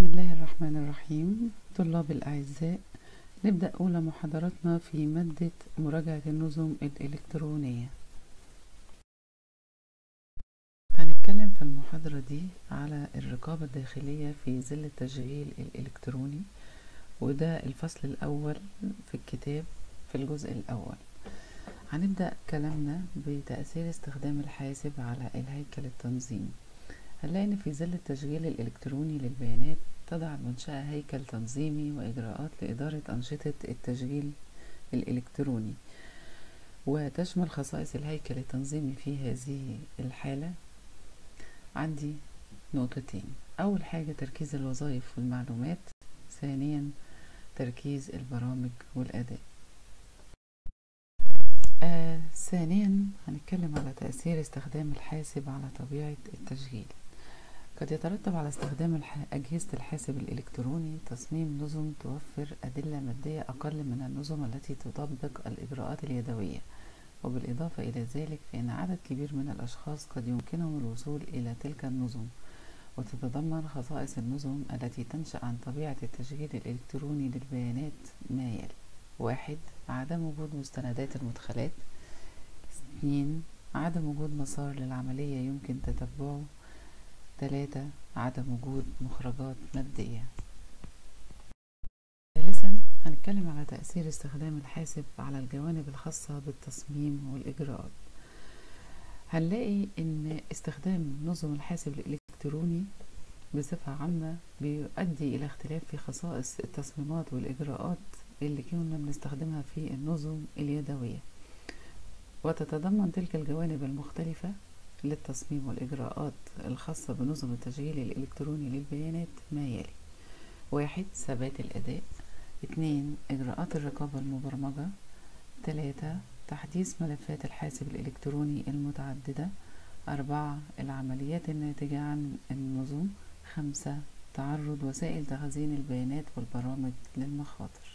بسم الله الرحمن الرحيم. طلاب الأعزاء نبدأ أولى محاضراتنا في مادة مراجعة النظم الإلكترونية. هنتكلم في المحاضرة دي على الرقابة الداخلية في ظل التشغيل الإلكتروني وده الفصل الأول في الكتاب في الجزء الأول. هنبدأ كلامنا بتأثير استخدام الحاسب على الهيكل التنظيمي هنلاقي إن في ظل التشغيل الإلكتروني للبيانات تضع المنشأة هيكل تنظيمي وإجراءات لإدارة أنشطة التشغيل الإلكتروني. وتشمل خصائص الهيكل التنظيمي في هذه الحالة. عندي نقطتين. أول حاجة تركيز الوظائف والمعلومات. ثانيا تركيز البرامج والأداء. آه ثانيا هنتكلم على تأثير استخدام الحاسب على طبيعة التشغيل. قد يترتب على استخدام. أجهزة الحاسب الإلكتروني تصميم نظم توفر أدلة مادية أقل من النظم التي تطبق الإجراءات اليدوية وبالإضافة إلى ذلك فإن عدد كبير من الأشخاص قد يمكنهم الوصول إلى تلك النظم وتتضمن خصائص النظم التي تنشأ عن طبيعة التشغيل الإلكتروني للبيانات. ما يلي؟ واحد عدم وجود مستندات المدخلات. اثنين عدم وجود مسار للعملية يمكن تتبعه. ثلاثة عدم وجود مخرجات مادية. ثالثا هنتكلم على تأثير استخدام الحاسب على الجوانب الخاصة بالتصميم والإجراءات. هنلاقي إن استخدام نظم الحاسب الإلكتروني بصفة عامة بيؤدي إلى اختلاف في خصائص التصميمات والإجراءات اللي كنا بنستخدمها في النظم اليدوية. وتتضمن تلك الجوانب المختلفة للتصميم والإجراءات الخاصة بنظم التشغيل الإلكتروني للبيانات ما يلي. واحد ثبات الأداء. اتنين إجراءات الرقابة المبرمجة. تلاتة تحديث ملفات الحاسب الإلكتروني المتعددة. أربعة العمليات الناتجة عن النظم. خمسة تعرض وسائل تخزين البيانات والبرامج للمخاطر.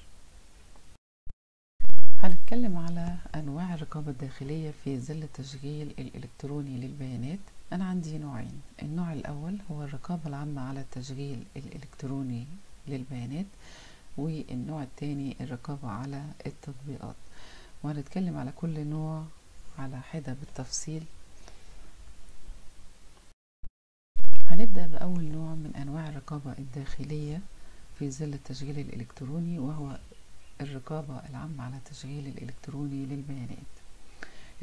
هنتكلم على أنواع الرقابة الداخلية في ظل التشغيل الإلكتروني للبيانات. أنا عندي نوعين. النوع الأول هو الرقابة العامة على التشغيل الإلكتروني للبيانات والنوع الثاني الرقابة على التطبيقات. وهنتكلم على كل نوع على حدة بالتفصيل. هنبدأ بأول نوع من أنواع الرقابة الداخلية في ظل التشغيل الإلكتروني وهو الرقابة العامة على التشغيل الإلكتروني للبيانات.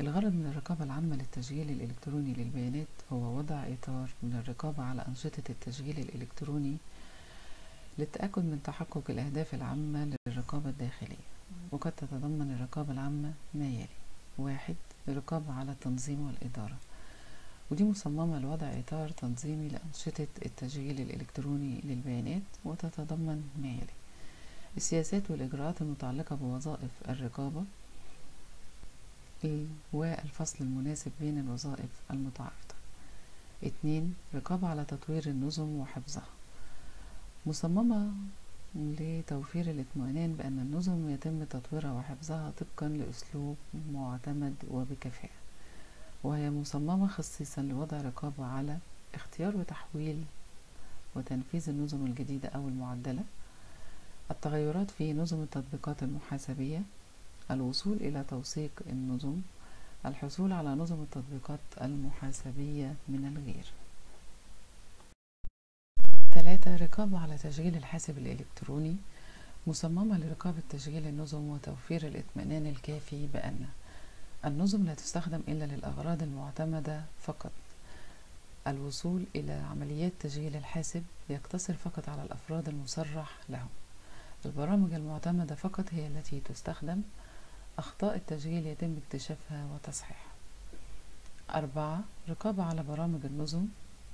الغرض من الرقابة العامة للتشغيل الإلكتروني للبيانات هو وضع إطار من الرقابة على أنشطة التشغيل الإلكتروني للتأكد من تحقق الأهداف العامة للرقابة الداخلية. وقد تتضمن الرقابة العامة ما يلي واحد الرقابة على التنظيم والإدارة. ودي مصممة لوضع إطار تنظيمي لأنشطة التشغيل الإلكتروني للبيانات وتتضمن ما يلي السياسات والإجراءات المتعلقة بوظائف الرقابة والفصل المناسب بين الوظائف المتعارضة. اتنين رقابة على تطوير النظم وحفظها. مصممة لتوفير الاطمئنان بأن النظم يتم تطويرها وحفظها طبقا لأسلوب معتمد وبكفاءة. وهي مصممة خصيصا لوضع رقابة على اختيار وتحويل وتنفيذ النظم الجديدة أو المعدلة التغيرات في نظم التطبيقات المحاسبية الوصول إلى توثيق النظم الحصول على نظم التطبيقات المحاسبية من الغير. ثلاثة رقابة على تشغيل الحاسب الإلكتروني مصممة لرقابة تشغيل النظم وتوفير الاطمئنان الكافي بأن النظم لا تستخدم إلا للأغراض المعتمدة فقط. الوصول إلى عمليات تشغيل الحاسب يقتصر فقط على الأفراد المصرح لهم. البرامج المعتمدة فقط هي التي تستخدم أخطاء التشغيل يتم اكتشافها وتصحيحها. أربعة رقابة على برامج النظم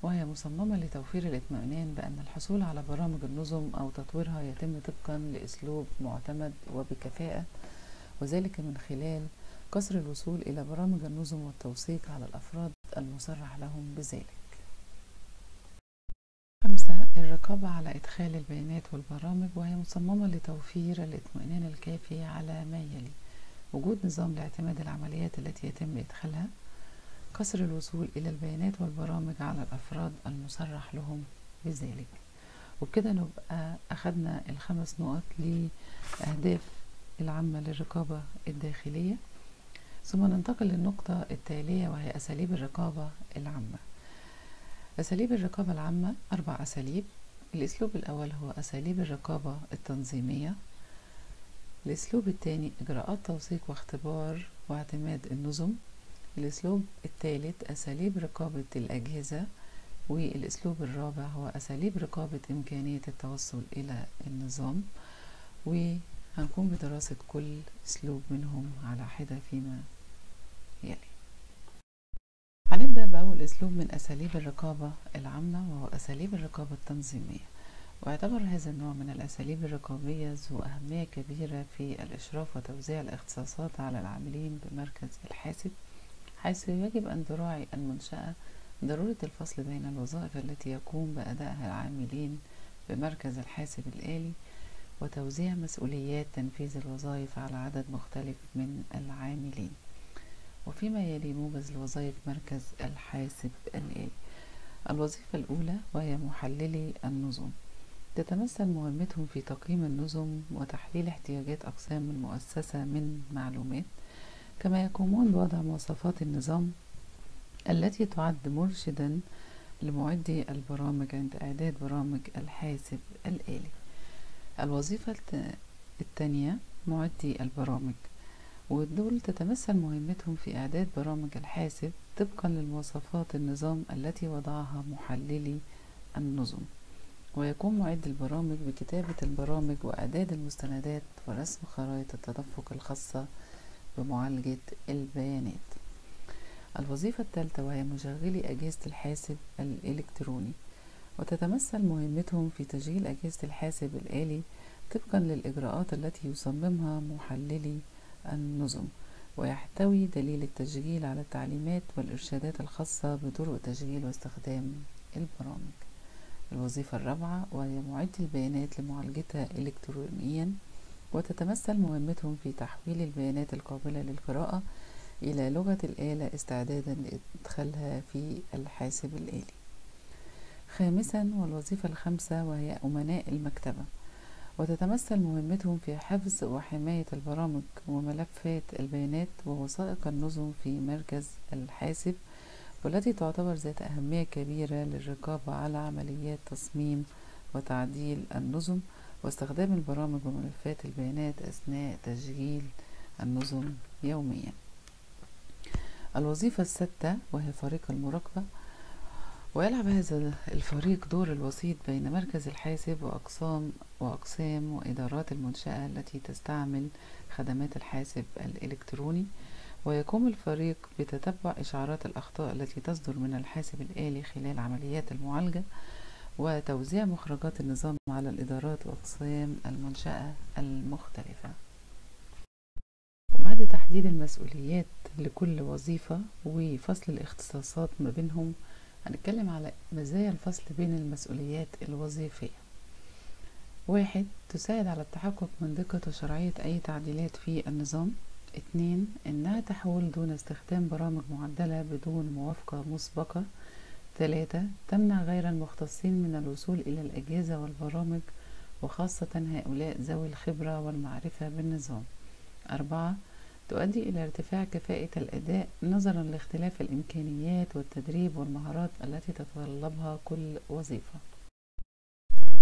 وهي مصممة لتوفير الاطمئنان بأن الحصول على برامج النظم أو تطويرها يتم طبقا لأسلوب معتمد وبكفاءة وذلك من خلال قصر الوصول إلى برامج النظم والتوثيق على الأفراد المصرح لهم بذلك. الرقابة على إدخال البيانات والبرامج وهي مصممة لتوفير الاطمئنان الكافي على ما يلي. وجود نظام لاعتماد العمليات التي يتم إدخالها قصر الوصول إلى البيانات والبرامج على الأفراد المصرح لهم بذلك. وبكده نبقى أخدنا الخمس نقط لأهداف العامة للرقابة الداخلية. ثم ننتقل للنقطة التالية وهي أساليب الرقابة العامة. أساليب الرقابة العامة أربع أساليب. الأسلوب الأول هو أساليب الرقابة التنظيمية. الأسلوب الثاني إجراءات توثيق واختبار واعتماد النظم. الأسلوب الثالث أساليب رقابة الأجهزة. والأسلوب الرابع هو أساليب رقابة إمكانية التوصل إلى النظام. وهنقوم بدراسة كل أسلوب منهم على حدة فيما يلي. أسلوب من أساليب الرقابة العامة وهو أساليب الرقابة التنظيمية. ويعتبر هذا النوع من الأساليب الرقابية ذو أهمية كبيرة في الإشراف وتوزيع الاختصاصات على العاملين بمركز الحاسب حيث يجب أن تراعي المنشأة ضرورة الفصل بين الوظائف التي يقوم بأدائها العاملين بمركز الحاسب الآلي وتوزيع مسؤوليات تنفيذ الوظائف على عدد مختلف من العاملين. وفيما يلي موجز لوظائف مركز الحاسب الآلي الوظيفة الأولى وهي محللي النظم. تتمثل مهمتهم في تقييم النظم وتحليل احتياجات أقسام المؤسسة من معلومات كما يقومون بوضع مواصفات النظام التي تعد مرشدا لمعدي البرامج عند إعداد برامج الحاسب الآلي الوظيفة الثانية معدي البرامج. ودول تتمثل مهمتهم في إعداد برامج الحاسب طبقا للمواصفات النظام التي وضعها محللي النظم. ويقوم معد البرامج بكتابة البرامج وإعداد المستندات ورسم خرائط التدفق الخاصة بمعالجة البيانات. الوظيفة الثالثة وهي مشغلي أجهزة الحاسب الإلكتروني. وتتمثل مهمتهم في تشغيل أجهزة الحاسب الآلي طبقا للإجراءات التي يصممها محللي النظم ويحتوي دليل التشغيل على التعليمات والإرشادات الخاصة بطرق تشغيل واستخدام البرامج. الوظيفة الرابعة وهي معد البيانات لمعالجتها إلكترونيا وتتمثل مهمتهم في تحويل البيانات القابلة للقراءة إلى لغة الآلة استعدادا لإدخالها في الحاسب الآلي. خامسا والوظيفة الخامسة وهي أمناء المكتبة. وتتمثل مهمتهم في حفظ وحماية البرامج وملفات البيانات ووثائق النظم في مركز الحاسب والتي تعتبر ذات أهمية كبيرة للرقابة على عمليات تصميم وتعديل النظم واستخدام البرامج وملفات البيانات أثناء تشغيل النظم يوميا. الوظيفة الستة وهي فريق المراقبة ويلعب هذا الفريق دور الوسيط بين مركز الحاسب وأقسام وأقسام وإدارات المنشأة التي تستعمل خدمات الحاسب الإلكتروني. ويقوم الفريق بتتبع إشعارات الأخطاء التي تصدر من الحاسب الآلي خلال عمليات المعالجة وتوزيع مخرجات النظام على الإدارات وأقسام المنشأة المختلفة. وبعد تحديد المسؤوليات لكل وظيفة وفصل الاختصاصات ما بينهم هنتكلم على مزايا الفصل بين المسؤوليات الوظيفية. واحد تساعد على التحقق من دقة وشرعية أي تعديلات في النظام. اتنين إنها تحول دون استخدام برامج معدلة بدون موافقة مسبقة. ثلاثة تمنع غير المختصين من الوصول إلى الأجهزة والبرامج وخاصة هؤلاء ذوي الخبرة والمعرفة بالنظام. أربعة تؤدي إلى ارتفاع كفاءة الأداء نظرا لاختلاف الإمكانيات والتدريب والمهارات التي تتطلبها كل وظيفة.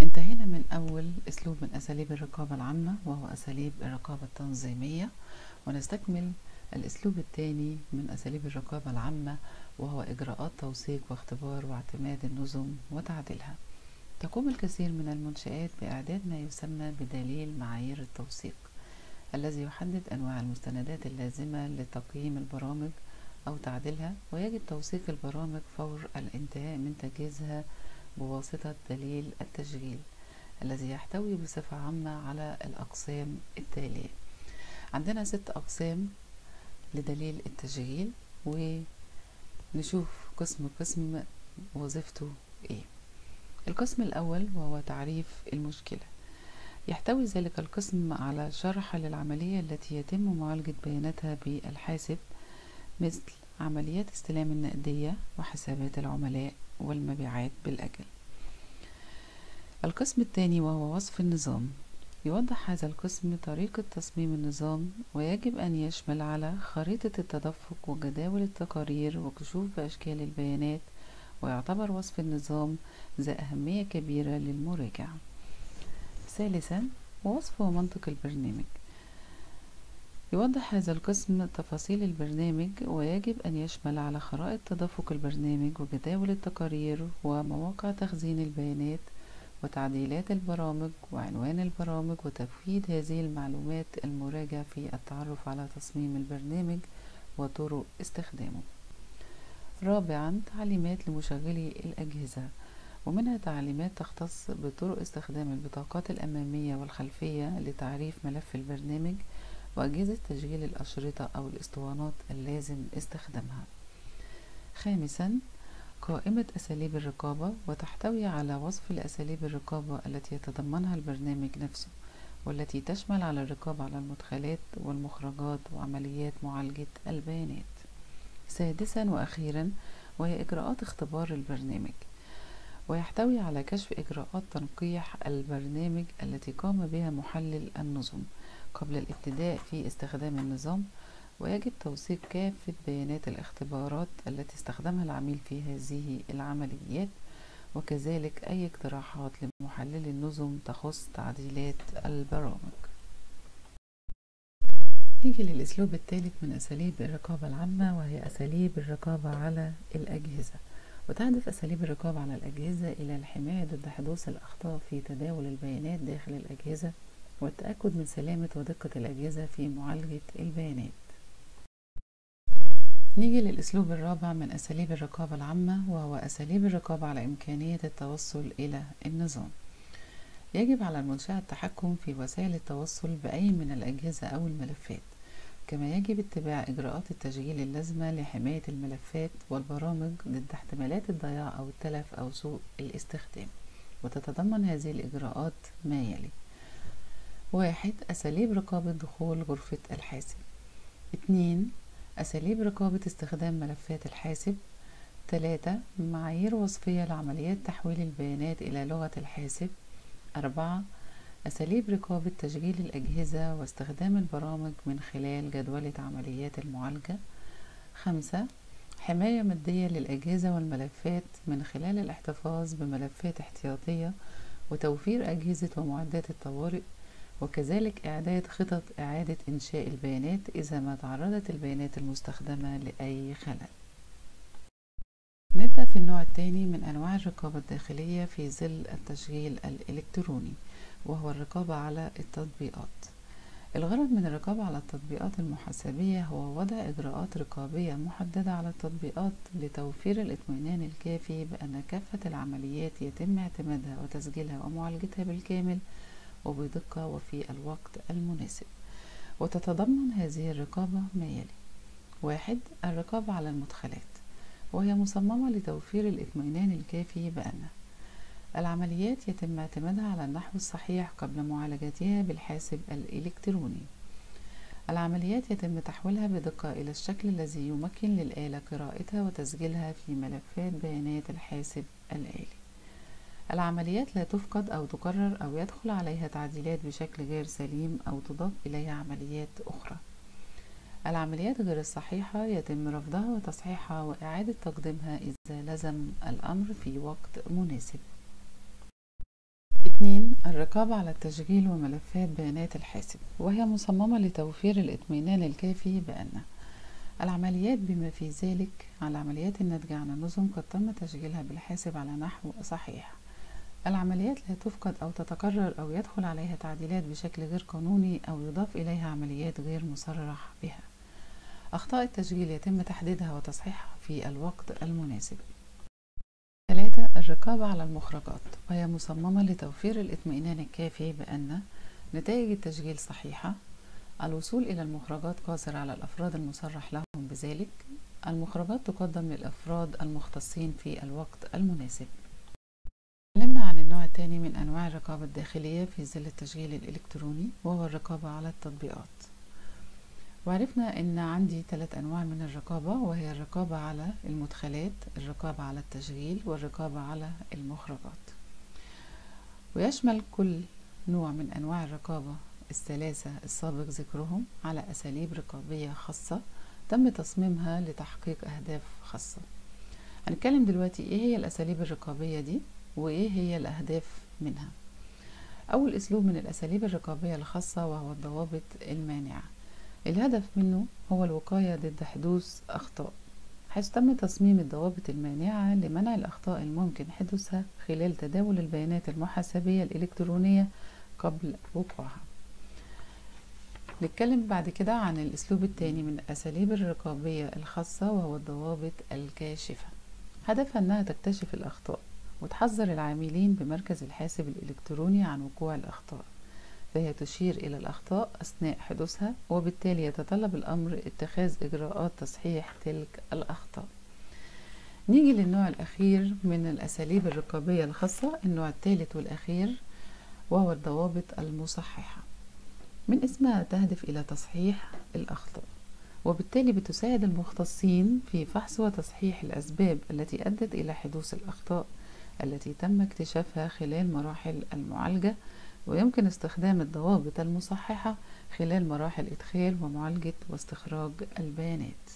انتهينا من أول أسلوب من أساليب الرقابة العامة وهو أساليب الرقابة التنظيمية ونستكمل الأسلوب الثاني من أساليب الرقابة العامة وهو إجراءات توثيق واختبار واعتماد النظم وتعديلها. تقوم الكثير من المنشآت بإعداد ما يسمى بدليل معايير التوثيق. الذي يحدد أنواع المستندات اللازمة لتقييم البرامج أو تعديلها ويجب توثيق البرامج فور الانتهاء من تجهيزها بواسطة دليل التشغيل الذي يحتوي بصفة عامة على الأقسام التالية. عندنا ست أقسام لدليل التشغيل ونشوف قسم قسم وظيفته إيه. القسم الأول وهو تعريف المشكلة. يحتوي ذلك القسم على شرح للعملية التي يتم معالجة بياناتها بالحاسب مثل عمليات استلام النقدية وحسابات العملاء والمبيعات بالأجل. القسم الثاني وهو وصف النظام. يوضح هذا القسم طريقة تصميم النظام ويجب أن يشمل على خريطة التدفق وجداول التقارير وكشوف بأشكال البيانات ويعتبر وصف النظام ذا أهمية كبيرة للمراجع ثالثا وصف ومنطق البرنامج. يوضح هذا القسم تفاصيل البرنامج ويجب أن يشمل على خرائط تدفق البرنامج وجداول التقارير ومواقع تخزين البيانات وتعديلات البرامج وعنوان البرامج وتفويض هذه المعلومات المراجع في التعرف على تصميم البرنامج وطرق استخدامه. رابعا تعليمات لمشغلي الأجهزة. ومنها تعليمات تختص بطرق استخدام البطاقات الأمامية والخلفية لتعريف ملف البرنامج وأجهزة تشغيل الأشرطة أو الإسطوانات اللازم استخدامها. خامسا قائمة أساليب الرقابة وتحتوي على وصف لأساليب الرقابة التي يتضمنها البرنامج نفسه والتي تشمل على الرقابة على المدخلات والمخرجات وعمليات معالجة البيانات. سادسا وأخيرا وهي إجراءات اختبار البرنامج. ويحتوي على كشف إجراءات تنقيح البرنامج التي قام بها محلل النظم. قبل الابتداء في استخدام النظام ويجب توثيق كافة بيانات الاختبارات التي استخدمها العميل في هذه العمليات وكذلك أي اقتراحات لمحلل النظم تخص تعديلات البرامج. نيجي للأسلوب الثالث من أساليب الرقابة العامة وهي أساليب الرقابة على الأجهزة. وتهدف أساليب الرقابة على الأجهزة إلى الحماية ضد حدوث الأخطاء في تداول البيانات داخل الأجهزة والتأكد من سلامة ودقة الأجهزة في معالجة البيانات. نيجي للأسلوب الرابع من أساليب الرقابة العامة وهو أساليب الرقابة على إمكانية التوصل إلى النظام. يجب على المنشأة التحكم في وسائل التوصل بأي من الأجهزة أو الملفات. كما يجب اتباع إجراءات التشغيل اللازمة لحماية الملفات والبرامج ضد احتمالات الضياع أو التلف أو سوء الاستخدام. وتتضمن هذه الإجراءات ما يلي. واحد أساليب رقابة دخول غرفة الحاسب. اتنين أساليب رقابة استخدام ملفات الحاسب. تلاتة معايير وصفية لعمليات تحويل البيانات إلى لغة الحاسب. أربعة أساليب رقابة تشغيل الأجهزة واستخدام البرامج من خلال جدولة عمليات المعالجة. خمسة حماية مادية للأجهزة والملفات من خلال الاحتفاظ بملفات احتياطية وتوفير أجهزة ومعدات الطوارئ وكذلك إعداد خطط إعادة إنشاء البيانات إذا ما تعرضت البيانات المستخدمة لأي خلل. نبدأ في النوع الثاني من أنواع الرقابة الداخلية في ظل التشغيل الإلكتروني. وهو الرقابة على التطبيقات. الغرض من الرقابة على التطبيقات المحاسبية هو وضع إجراءات رقابية محددة على التطبيقات لتوفير الإطمئنان الكافي بأن كافة العمليات يتم اعتمادها وتسجيلها ومعالجتها بالكامل وبدقة وفي الوقت المناسب. وتتضمن هذه الرقابة ما يلي. واحد الرقابة على المدخلات وهي مصممة لتوفير الإطمئنان الكافي بأن العمليات يتم اعتمادها على النحو الصحيح قبل معالجتها بالحاسب الإلكتروني. العمليات يتم تحويلها بدقة إلى الشكل الذي يمكن للآلة قراءتها وتسجيلها في ملفات بيانات الحاسب الآلي. العمليات لا تفقد أو تكرر أو يدخل عليها تعديلات بشكل غير سليم أو تضاف إليها عمليات أخرى. العمليات غير الصحيحة يتم رفضها وتصحيحها وإعادة تقديمها إذا لزم الأمر في وقت مناسب. اثنين الرقابة على التشغيل وملفات بيانات الحاسب وهي مصممة لتوفير الإطمئنان الكافي بأن العمليات بما في ذلك العمليات الناتجة عن النظم قد تم تشغيلها بالحاسب على نحو صحيح. العمليات لا تفقد أو تتكرر أو يدخل عليها تعديلات بشكل غير قانوني أو يضاف إليها عمليات غير مصرح بها. أخطاء التشغيل يتم تحديدها وتصحيحها في الوقت المناسب. الرقابة على المخرجات وهي مصممة لتوفير الإطمئنان الكافي بأن نتائج التشغيل صحيحة. الوصول إلى المخرجات قاصر على الأفراد المصرح لهم بذلك المخرجات تقدم للأفراد المختصين في الوقت المناسب. تكلمنا عن النوع الثاني من أنواع الرقابة الداخلية في ظل التشغيل الإلكتروني وهو الرقابة على التطبيقات. وعرفنا أن عندي ثلاث أنواع من الرقابة وهي الرقابة على المدخلات الرقابة على التشغيل والرقابة على المخرجات. ويشمل كل نوع من أنواع الرقابة الثلاثة السابق ذكرهم على أساليب رقابية خاصة تم تصميمها لتحقيق أهداف خاصة. هنتكلم دلوقتي إيه هي الأساليب الرقابية دي وإيه هي الأهداف منها. أول أسلوب من الأساليب الرقابية الخاصة وهو الضوابط المانعة. الهدف منه هو الوقاية ضد حدوث أخطاء حيث تم تصميم الضوابط المانعة لمنع الأخطاء الممكن حدوثها خلال تداول البيانات المحاسبية الإلكترونية قبل وقوعها. نتكلم بعد كده عن الأسلوب الثاني من الأساليب الرقابية الخاصة وهو الضوابط الكاشفة. هدفها أنها تكتشف الأخطاء وتحذر العاملين بمركز الحاسب الإلكتروني عن وقوع الأخطاء. فهي تشير إلى الأخطاء أثناء حدوثها وبالتالي يتطلب الأمر اتخاذ إجراءات تصحيح تلك الأخطاء. نيجي للنوع الأخير من الأساليب الرقابية الخاصة النوع الثالث والأخير وهو الضوابط المصححة. من اسمها تهدف إلى تصحيح الأخطاء وبالتالي بتساعد المختصين في فحص وتصحيح الأسباب التي أدت إلى حدوث الأخطاء التي تم اكتشافها خلال مراحل المعالجة ويمكن استخدام الضوابط المصححة خلال مراحل إدخال ومعالجة واستخراج البيانات.